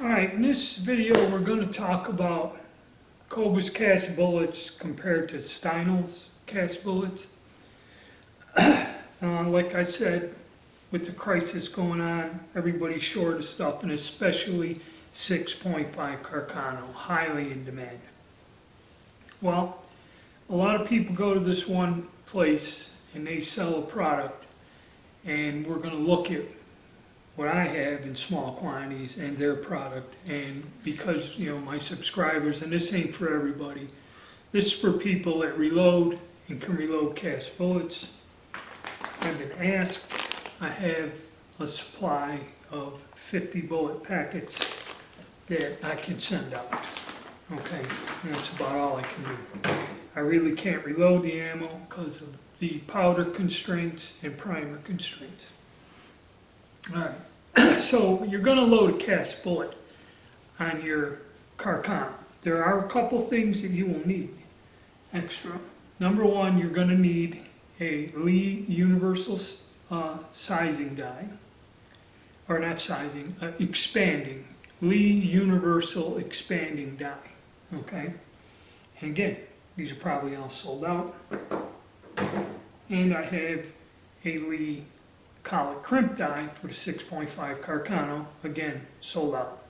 Alright, in this video we're going to talk about Koba's cast bullets compared to Steinel's cast bullets. uh, like I said, with the crisis going on, everybody's short of stuff, and especially 6.5 Carcano, highly in demand. Well, a lot of people go to this one place and they sell a product, and we're going to look at what I have in small quantities and their product. And because, you know, my subscribers, and this ain't for everybody, this is for people that reload and can reload cast bullets. I've been asked, I have a supply of 50 bullet packets that I can send out. Okay, that's about all I can do. I really can't reload the ammo because of the powder constraints and primer constraints. All right. so you're going to load a cast bullet on your Carcano. There are a couple things that you will need extra. Number one, you're going to need a Lee Universal uh, sizing die, or not sizing, uh, expanding, Lee Universal expanding die, okay? And again, these are probably all sold out. And I have a Lee collet crimp die for the 6.5 Carcano, again, sold out.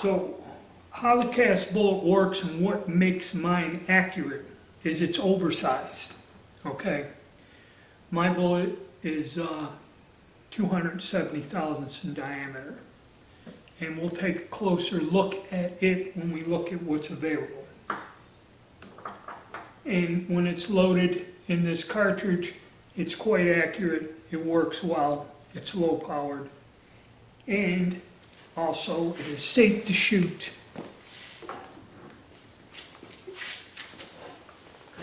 So how the cast bullet works and what makes mine accurate is it's oversized, okay? My bullet is uh, 270 thousandths in diameter. And we'll take a closer look at it when we look at what's available. And when it's loaded in this cartridge, it's quite accurate it works well, it's low powered, and also it is safe to shoot.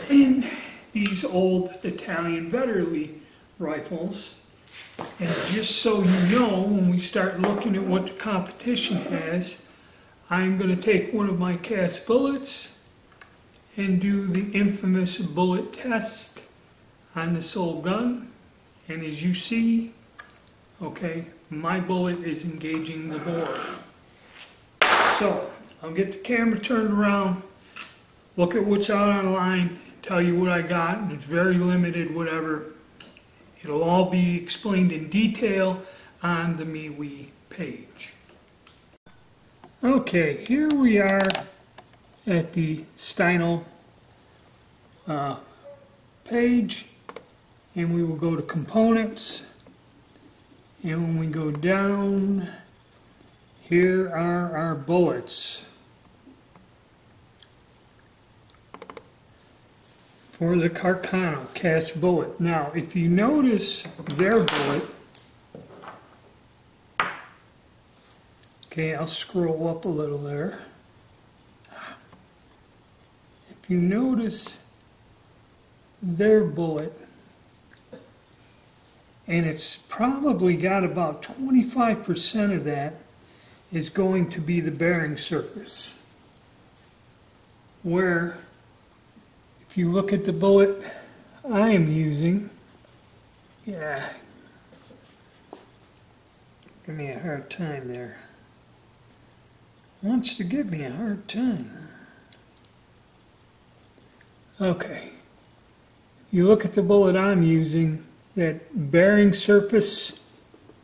In these old Italian Vetterli rifles, and just so you know, when we start looking at what the competition has, I'm going to take one of my cast bullets and do the infamous bullet test on this old gun. And as you see, okay, my bullet is engaging the bore. So, I'll get the camera turned around, look at what's out on line, tell you what I got, and it's very limited, whatever. It'll all be explained in detail on the MeWe page. Okay, here we are at the Steinel uh, page and we will go to components. And when we go down here are our bullets. For the Carcano cast bullet. Now if you notice their bullet okay I'll scroll up a little there. If you notice their bullet and it's probably got about 25% of that is going to be the bearing surface. Where, if you look at the bullet I am using, yeah, give me a hard time there. Wants to give me a hard time. Okay, you look at the bullet I'm using, that bearing surface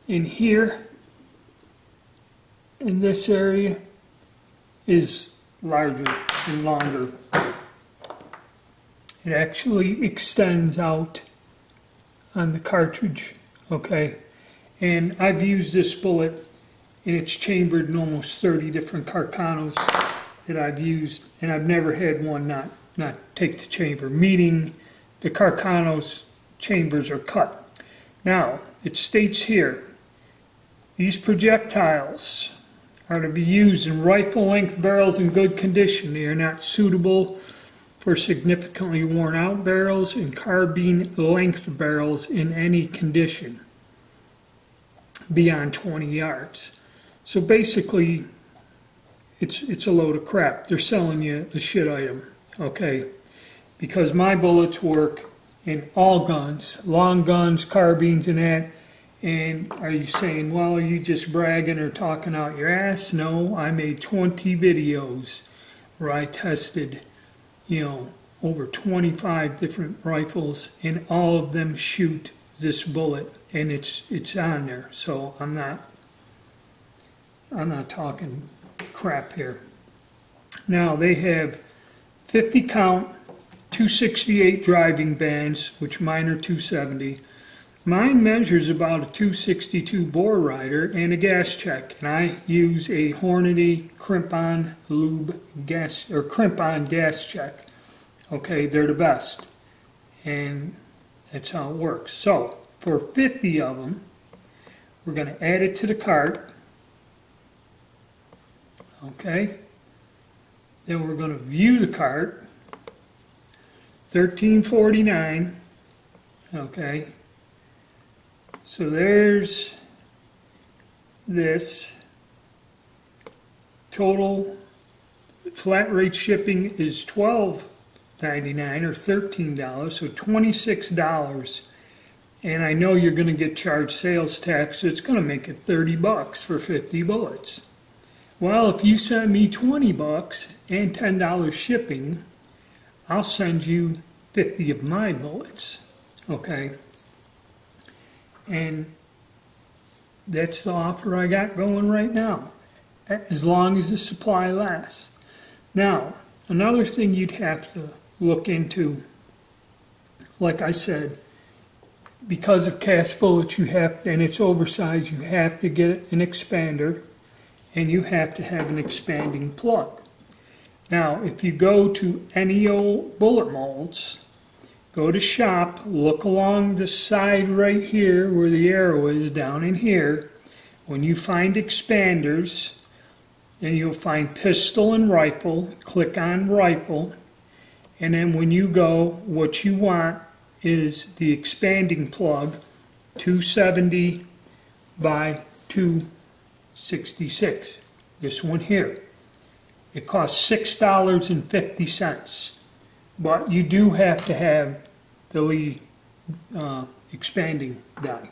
in here, in this area, is larger and longer. It actually extends out on the cartridge, okay? And I've used this bullet and it's chambered in almost 30 different Carcanos that I've used and I've never had one not, not take the chamber, meaning the Carcanos chambers are cut. Now, it states here, these projectiles are to be used in rifle-length barrels in good condition. They are not suitable for significantly worn out barrels and carbine length barrels in any condition beyond 20 yards. So basically, it's, it's a load of crap. They're selling you a shit item, okay? Because my bullets work in all guns, long guns, carbines and that, And are you saying, well, are you just bragging or talking out your ass? No, I made 20 videos where I tested, you know, over 25 different rifles and all of them shoot this bullet and it's it's on there. So I'm not I'm not talking crap here. Now they have 50 count 268 driving bands, which mine are 270. Mine measures about a 262 bore rider and a gas check, and I use a Hornady crimp-on lube gas or crimp-on gas check. Okay, they're the best, and that's how it works. So for 50 of them, we're going to add it to the cart. Okay, then we're going to view the cart. 1349. Okay. So there's this. Total flat rate shipping is $12.99 or $13, so $26. And I know you're going to get charged sales tax, so it's going to make it 30 bucks for 50 bullets. Well, if you send me 20 bucks and $10 shipping, I'll send you 50 of my bullets, okay? And that's the offer I got going right now, as long as the supply lasts. Now, another thing you'd have to look into, like I said, because of cast bullets, you have, and it's oversized, you have to get an expander, and you have to have an expanding plug. Now, if you go to any old bullet molds, go to shop, look along the side right here where the arrow is down in here. When you find expanders, then you'll find pistol and rifle. Click on rifle. And then when you go, what you want is the expanding plug 270 by 266. This one here. It costs $6.50, but you do have to have the Lee uh, expanding die.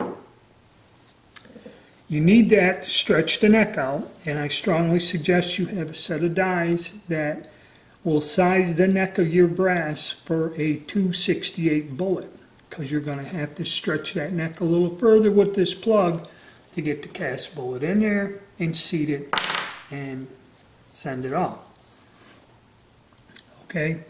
You need that to stretch the neck out, and I strongly suggest you have a set of dies that will size the neck of your brass for a 268 bullet, because you're going to have to stretch that neck a little further with this plug to get the cast bullet in there and seat it and send it off. Okay,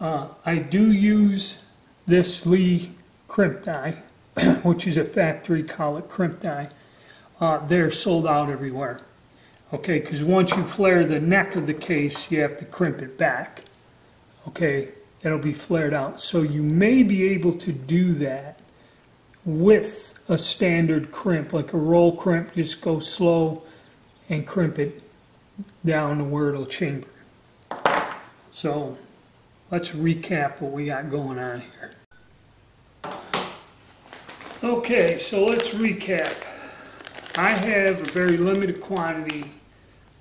uh, I do use this Lee crimp die, which is a factory collet crimp die. Uh, they're sold out everywhere. Okay, because once you flare the neck of the case, you have to crimp it back. Okay, it'll be flared out. So you may be able to do that with a standard crimp, like a roll crimp, just go slow and crimp it down where it'll chamber. So let's recap what we got going on here. Okay, so let's recap. I have a very limited quantity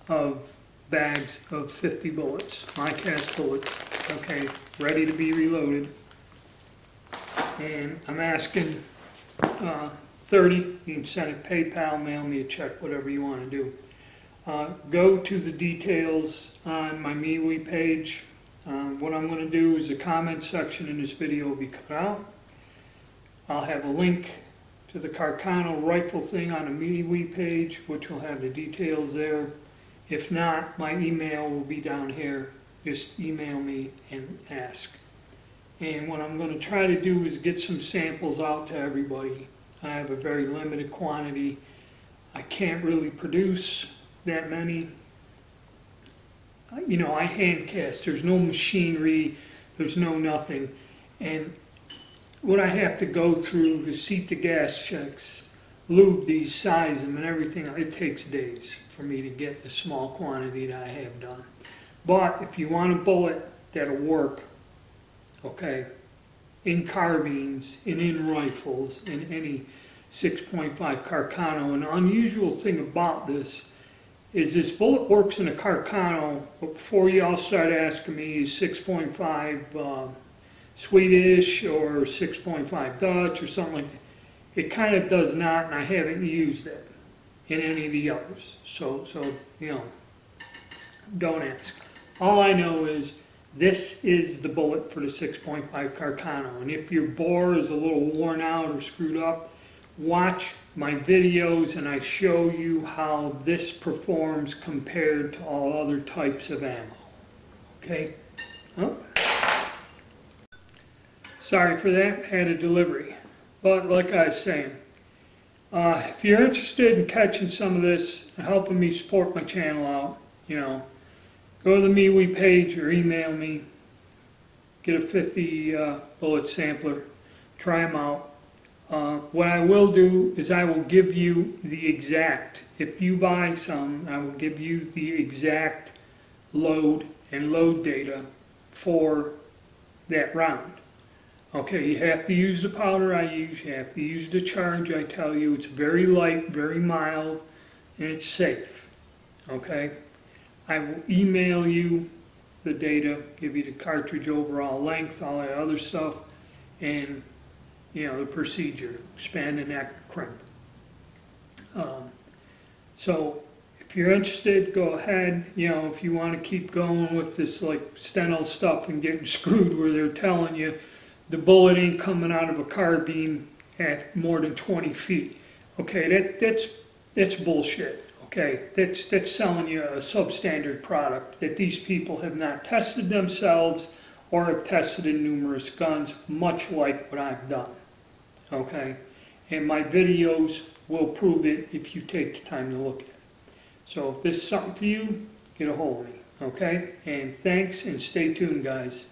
of bags of 50 bullets, my cast bullets, okay, ready to be reloaded. And I'm asking uh, 30, you can send it PayPal, mail me a check, whatever you want to do. Uh, go to the details on my MeWe page. Uh, what I'm going to do is the comment section in this video will be cut out. I'll have a link to the Carcano rifle thing on the MeWe page, which will have the details there. If not, my email will be down here. Just email me and ask. And what I'm going to try to do is get some samples out to everybody. I have a very limited quantity. I can't really produce that many. You know, I hand cast. There's no machinery. There's no nothing. And what I have to go through to seat the gas checks, lube these, size them, and everything, it takes days for me to get the small quantity that I have done. But if you want a bullet that'll work, okay, in carbines and in rifles, in any 6.5 Carcano, an unusual thing about this is this bullet works in a Carcano, but before y'all start asking me, is 6.5 uh, Swedish or 6.5 Dutch or something like that, It kind of does not, and I haven't used it in any of the others. So, so, you know, don't ask. All I know is this is the bullet for the 6.5 Carcano. And if your bore is a little worn out or screwed up, watch my videos and I show you how this performs compared to all other types of ammo. Okay? Oh. Sorry for that, had a delivery. But like I was saying, uh, if you're interested in catching some of this, and helping me support my channel out, you know, go to the MeWe page or email me, get a 50 uh, bullet sampler, try them out. Uh, what I will do is I will give you the exact, if you buy some, I will give you the exact load and load data for that round. Okay, you have to use the powder I use, you have to use the charge I tell you. It's very light, very mild, and it's safe. Okay? I will email you the data, give you the cartridge overall length, all that other stuff, and, you know, the procedure, expand the neck, crimp. Um, So, if you're interested, go ahead, you know, if you wanna keep going with this like Steinel stuff and getting screwed where they're telling you the bullet ain't coming out of a carbine at more than twenty feet. Okay, that, that's, that's bullshit, okay? That's, that's selling you a substandard product that these people have not tested themselves or have tested in numerous guns, much like what I've done, okay? And my videos will prove it if you take the time to look at it. So if this is something for you, get a hold of me, okay? And thanks and stay tuned, guys.